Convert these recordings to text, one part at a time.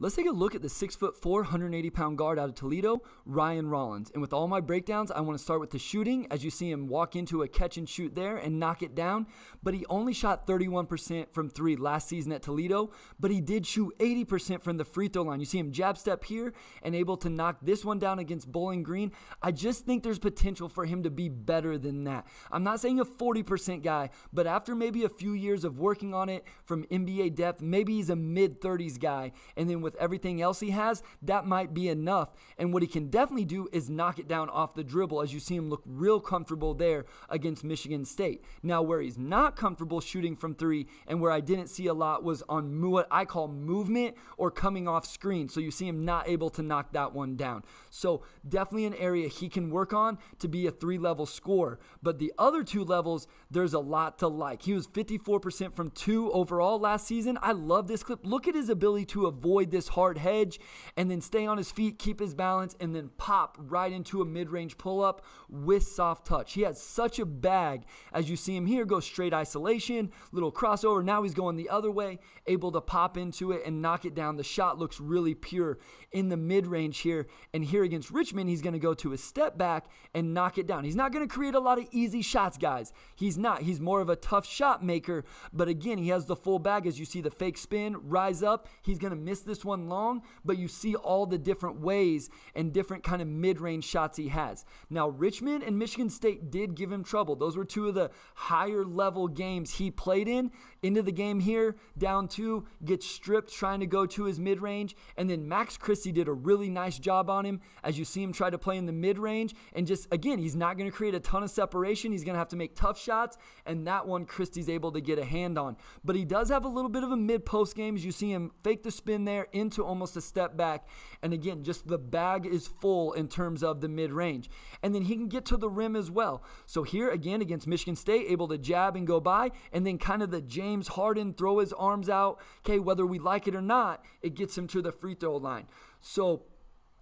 Let's take a look at the 6 foot 4, 180 pound guard out of Toledo, Ryan Rollins. And with all my breakdowns, I want to start with the shooting as you see him walk into a catch and shoot there and knock it down. But he only shot 31% from three last season at Toledo, but he did shoot 80% from the free throw line. You see him jab step here and able to knock this one down against Bowling Green. I just think there's potential for him to be better than that. I'm not saying a 40% guy, but after maybe a few years of working on it from NBA depth, maybe he's a mid 30s guy. And then with everything else he has, that might be enough. And what he can definitely do is knock it down off the dribble as you see him look real comfortable there against Michigan State. Now, where he's not comfortable shooting from three and where I didn't see a lot was on what I call movement or coming off screen. So you see him not able to knock that one down. So definitely an area he can work on to be a three level scorer. But the other two levels, there's a lot to like. He was 54% from two overall last season. I love this clip. Look at his ability to avoid this hard hedge and then stay on his feet, keep his balance, and then pop right into a mid range pull up with soft touch. He has such a bag as you see him here go straight isolation, little crossover. Now he's going the other way, able to pop into it and knock it down. The shot looks really pure in the mid range here. And here against Richmond, he's going to go to a step back and knock it down. He's not going to create a lot of easy shots, guys. He's not. He's more of a tough shot maker. But again, he has the full bag as you see the fake spin rise up. He's going to miss this one long, but you see all the different ways and different kind of mid-range shots he has. Now, Richmond and Michigan State did give him trouble. Those were two of the higher level games he played in. Into the game here, down two, gets stripped trying to go to his mid-range, and then Max Christie did a really nice job on him as you see him try to play in the mid-range, and just again, he's not going to create a ton of separation. He's going to have to make tough shots, and that one Christie's able to get a hand on. But he does have a little bit of a mid-post game as you see him fake the spin there into almost a step back. And again, just the bag is full in terms of the mid range. And then he can get to the rim as well. So here again against Michigan State, able to jab and go by. And then kind of the James Harden throw his arms out. Okay, whether we like it or not, it gets him to the free throw line. So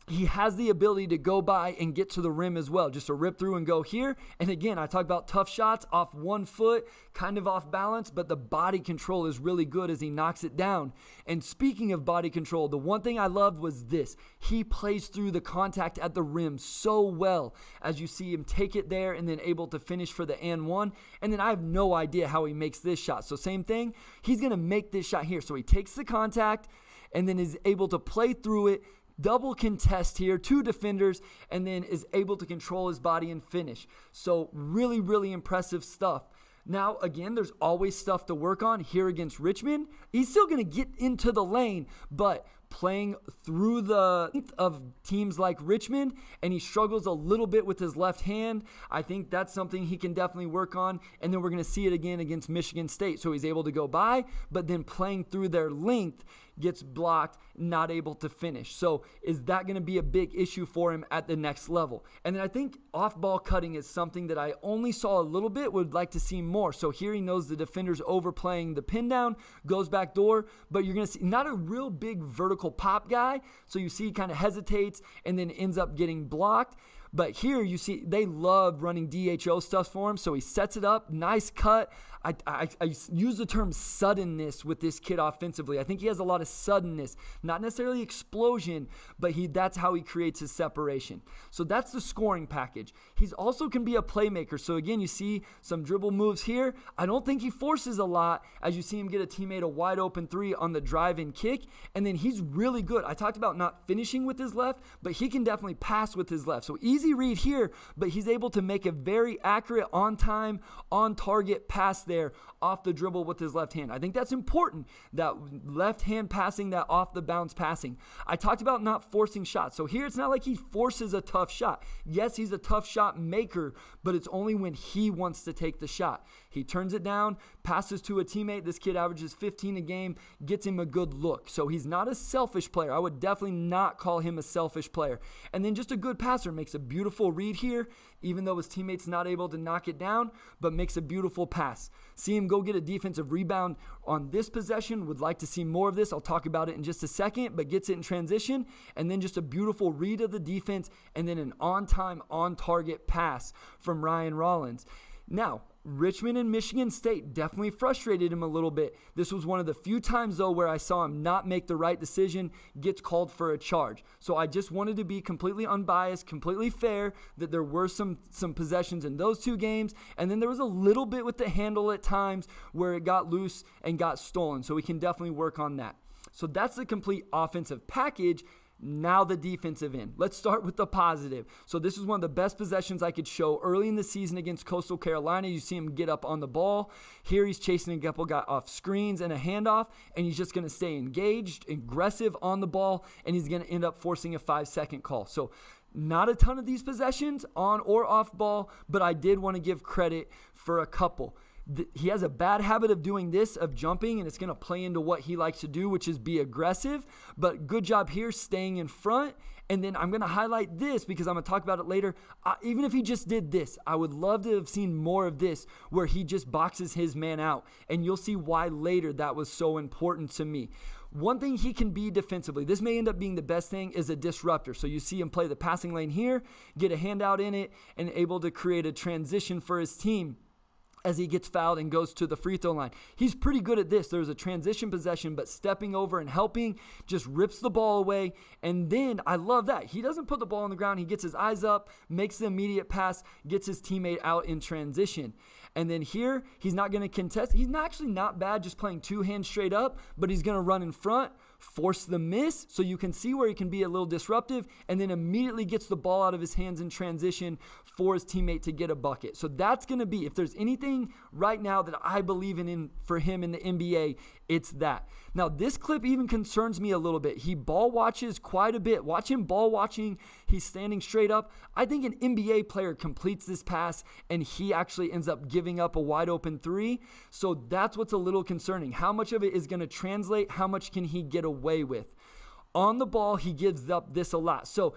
he has the ability to go by and get to the rim as well, just to rip through and go here. And again, I talk about tough shots off one foot, kind of off balance, but the body control is really good as he knocks it down. And speaking of body control, the one thing I loved was this he plays through the contact at the rim so well as you see him take it there and then able to finish for the and one. And then I have no idea how he makes this shot. So, same thing, he's going to make this shot here. So, he takes the contact and then is able to play through it double contest here, two defenders, and then is able to control his body and finish. So, really, really impressive stuff. Now, again, there's always stuff to work on here against Richmond. He's still going to get into the lane, but playing through the of teams like Richmond and he struggles a little bit with his left hand. I think that's something he can definitely work on and then we're going to see it again against Michigan State. So he's able to go by, but then playing through their length gets blocked, not able to finish. So is that going to be a big issue for him at the next level? And then I think off-ball cutting is something that I only saw a little bit, would like to see more. So here he knows the defender's overplaying the pin down, goes back door, but you're going to see not a real big vertical pop guy. So you see he kind of hesitates and then ends up getting blocked. But here you see they love running DHO stuff for him. So he sets it up, nice cut. I, I, I, use the term suddenness with this kid offensively. I think he has a lot of suddenness, not necessarily explosion, but he that's how he creates his separation. So that's the scoring package. He's also can be a playmaker. So again, you see some dribble moves here. I don't think he forces a lot as you see him get a teammate a wide open three on the drive and kick, and then he's really good. I talked about not finishing with his left, but he can definitely pass with his left. So easy read here, but he's able to make a very accurate, on time, on target pass there off the dribble with his left hand. I think that's important, that left hand passing, that off the bounce passing. I talked about not forcing shots. So here it's not like he forces a tough shot. Yes, he's a tough shot maker, but it's only when he wants to take the shot. He turns it down, passes to a teammate. This kid averages 15 a game, gets him a good look. So he's not a selfish player. I would definitely not call him a selfish player. And then just a good passer makes a beautiful read here, even though his teammate's not able to knock it down, but makes a beautiful pass. See him go get a defensive rebound on this possession. Would like to see more of this. I'll talk about it in just a second, but gets it in transition. And then just a beautiful read of the defense and then an on time, on target pass from Ryan Rollins. Now, Richmond and Michigan State definitely frustrated him a little bit. This was one of the few times, though, where I saw him not make the right decision, gets called for a charge. So I just wanted to be completely unbiased, completely fair, that there were some, some possessions in those two games. And then there was a little bit with the handle at times where it got loose and got stolen. So we can definitely work on that. So that's the complete offensive package. Now the defensive end. Let's start with the positive. So this is one of the best possessions I could show early in the season against Coastal Carolina. You see him get up on the ball. Here he's chasing a couple guy off screens and a handoff, and he's just going to stay engaged, aggressive on the ball, and he's going to end up forcing a five second call. So not a ton of these possessions on or off ball, but I did want to give credit for a couple he has a bad habit of doing this, of jumping, and it's going to play into what he likes to do, which is be aggressive. But good job here staying in front. And then I'm going to highlight this because I'm going to talk about it later. Uh, even if he just did this, I would love to have seen more of this where he just boxes his man out. And you'll see why later that was so important to me. One thing he can be defensively, this may end up being the best thing, is a disruptor. So you see him play the passing lane here, get a handout in it, and able to create a transition for his team as he gets fouled and goes to the free throw line. He's pretty good at this. There's a transition possession, but stepping over and helping just rips the ball away. And then I love that. He doesn't put the ball on the ground. He gets his eyes up, makes the immediate pass, gets his teammate out in transition. And then here, he's not going to contest. He's actually not bad just playing two hands straight up, but he's going to run in front, force the miss so you can see where he can be a little disruptive, and then immediately gets the ball out of his hands in transition for his teammate to get a bucket. So that's going to be, if there's anything right now that I believe in, in for him in the NBA, it's that. Now, this clip even concerns me a little bit. He ball watches quite a bit. Watch him ball watching. He's standing straight up. I think an NBA player completes this pass and he actually ends up giving up a wide open three. So that's what's a little concerning. How much of it is going to translate? How much can he get away with? On the ball, he gives up this a lot. So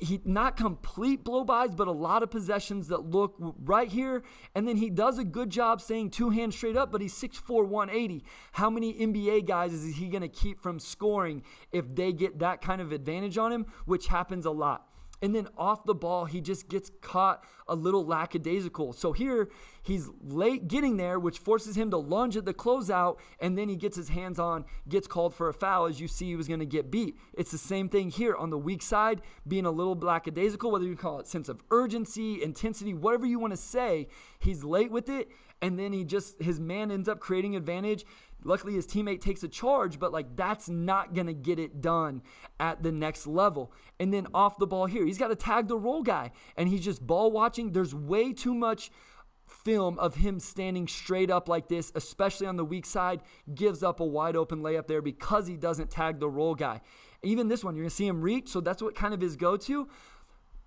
he not complete blow bys, but a lot of possessions that look right here. And then he does a good job staying two hands straight up, but he's 6'4, 180. How many NBA guys is he going to keep from scoring if they get that kind of advantage on him, which happens a lot? And then off the ball, he just gets caught a little lackadaisical. So here, he's late getting there, which forces him to lunge at the closeout, and then he gets his hands on, gets called for a foul, as you see he was going to get beat. It's the same thing here on the weak side, being a little lackadaisical, whether you call it sense of urgency, intensity, whatever you want to say. He's late with it, and then he just, his man ends up creating advantage. Luckily, his teammate takes a charge, but like that's not going to get it done at the next level. And then off the ball here, he's got to tag the roll guy and he's just ball watching. There's way too much film of him standing straight up like this, especially on the weak side, gives up a wide open layup there because he doesn't tag the roll guy. Even this one, you're going to see him reach, so that's what kind of his go to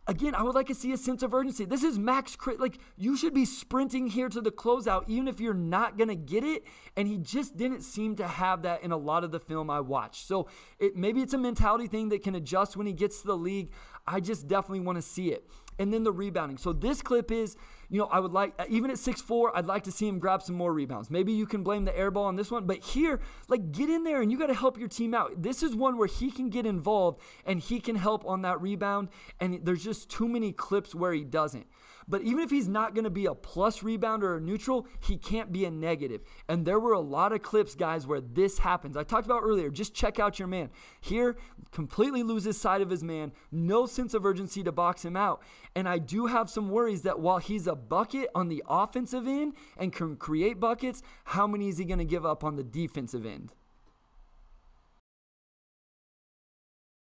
again, I would like to see a sense of urgency. This is Max Christie. Like you should be sprinting here to the closeout, even if you're not gonna get it. And he just didn't seem to have that in a lot of the film I watched. So it maybe it's a mentality thing that can adjust when he gets to the league. I just definitely want to see it and then the rebounding. So this clip is, you know, I would like uh, even at six four, I'd like to see him grab some more rebounds. Maybe you can blame the air ball on this one, but here, like get in there and you got to help your team out. This is one where he can get involved and he can help on that rebound and there's just too many clips where he doesn't. But even if he's not going to be a plus rebounder or neutral, he can't be a negative. And there were a lot of clips, guys, where this happens. I talked about earlier, just check out your man. Here, completely loses sight of his man, no sense of urgency to box him out. And I do have some worries that while he's a bucket on the offensive end and can create buckets, how many is he going to give up on the defensive end?